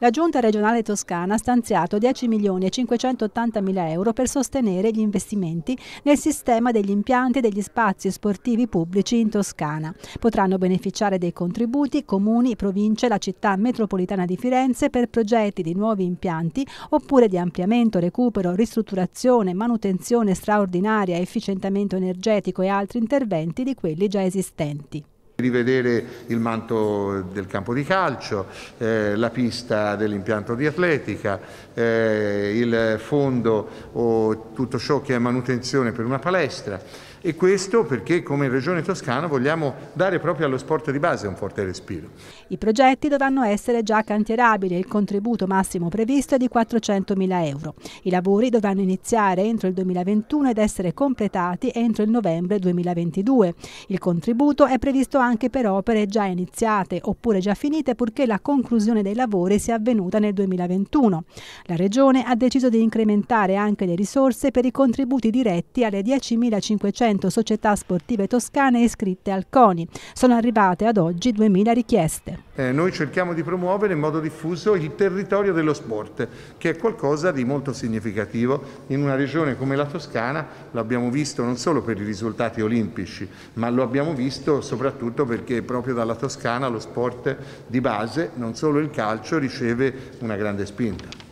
La Giunta regionale toscana ha stanziato 10 milioni e 580 mila euro per sostenere gli investimenti nel sistema degli impianti e degli spazi sportivi pubblici in Toscana. Potranno beneficiare dei contributi comuni, province, la città metropolitana di Firenze per progetti di nuovi impianti oppure di ampliamento, recupero, ristrutturazione, manutenzione straordinaria, efficientamento energetico e altri interventi di quelli già esistenti rivedere il manto del campo di calcio, eh, la pista dell'impianto di atletica, eh, il fondo o tutto ciò che è manutenzione per una palestra e questo perché come Regione Toscana vogliamo dare proprio allo sport di base un forte respiro. I progetti dovranno essere già cantierabili e il contributo massimo previsto è di 400 mila euro. I lavori dovranno iniziare entro il 2021 ed essere completati entro il novembre 2022. Il contributo è previsto anche per opere già iniziate oppure già finite purché la conclusione dei lavori sia avvenuta nel 2021. La Regione ha deciso di incrementare anche le risorse per i contributi diretti alle 10.500 100 società sportive toscane iscritte al CONI. Sono arrivate ad oggi 2.000 richieste. Eh, noi cerchiamo di promuovere in modo diffuso il territorio dello sport, che è qualcosa di molto significativo in una regione come la Toscana, lo abbiamo visto non solo per i risultati olimpici, ma lo abbiamo visto soprattutto perché proprio dalla Toscana lo sport di base, non solo il calcio, riceve una grande spinta.